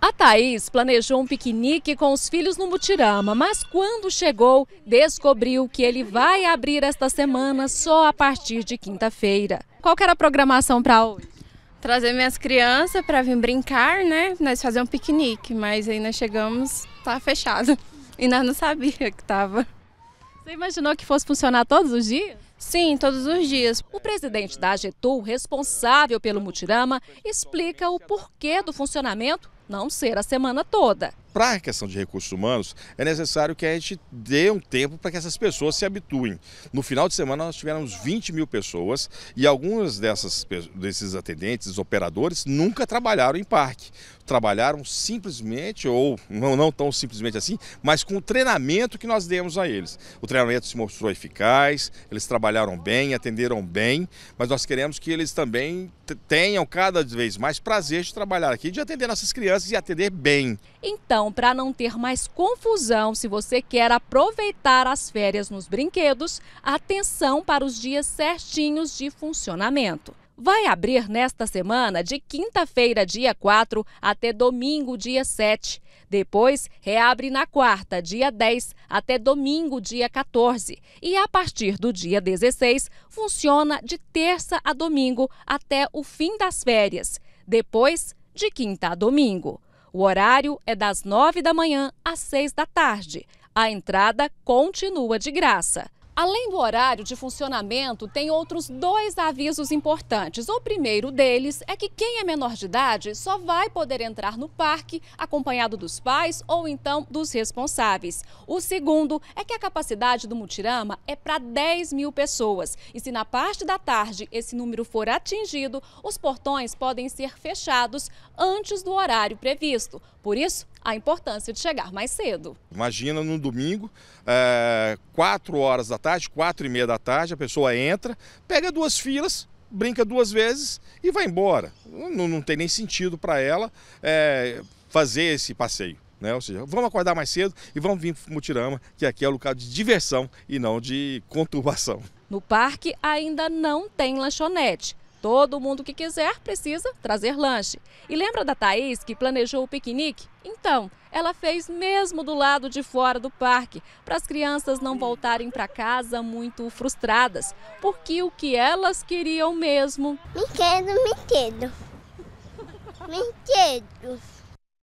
A Thaís planejou um piquenique com os filhos no Mutirama, mas quando chegou, descobriu que ele vai abrir esta semana só a partir de quinta-feira. Qual era a programação para hoje? Trazer minhas crianças para vir brincar, né? Nós fazer um piquenique, mas aí nós chegamos, tá fechado. E nós não sabia que tava. Você imaginou que fosse funcionar todos os dias? Sim, todos os dias. O presidente da AGETUL, responsável pelo Mutirama, explica o porquê do funcionamento não ser a semana toda. Para a questão de recursos humanos, é necessário que a gente dê um tempo para que essas pessoas se habituem. No final de semana, nós tivemos 20 mil pessoas e algumas dessas, desses atendentes, operadores, nunca trabalharam em parque. Trabalharam simplesmente, ou não, não tão simplesmente assim, mas com o treinamento que nós demos a eles. O treinamento se mostrou eficaz, eles trabalharam bem, atenderam bem, mas nós queremos que eles também tenham cada vez mais prazer de trabalhar aqui, de atender nossas crianças e atender bem. Então, para não ter mais confusão, se você quer aproveitar as férias nos brinquedos, atenção para os dias certinhos de funcionamento. Vai abrir nesta semana, de quinta-feira, dia 4, até domingo, dia 7. Depois, reabre na quarta, dia 10, até domingo, dia 14. E a partir do dia 16, funciona de terça a domingo até o fim das férias. Depois, de quinta a domingo. O horário é das 9 da manhã às 6 da tarde. A entrada continua de graça. Além do horário de funcionamento, tem outros dois avisos importantes. O primeiro deles é que quem é menor de idade só vai poder entrar no parque acompanhado dos pais ou então dos responsáveis. O segundo é que a capacidade do Mutirama é para 10 mil pessoas. E se na parte da tarde esse número for atingido, os portões podem ser fechados antes do horário previsto. Por isso, a importância de chegar mais cedo. Imagina no domingo, é, 4 horas da tarde, 4 e meia da tarde, a pessoa entra, pega duas filas, brinca duas vezes e vai embora. Não, não tem nem sentido para ela é, fazer esse passeio. Né? Ou seja, vamos acordar mais cedo e vamos vir para Mutirama, que aqui é o lugar de diversão e não de conturbação. No parque ainda não tem lanchonete. Todo mundo que quiser precisa trazer lanche. E lembra da Thaís que planejou o piquenique? Então, ela fez mesmo do lado de fora do parque, para as crianças não voltarem para casa muito frustradas, porque o que elas queriam mesmo. Brinquedo, brinquedo. Brinquedo.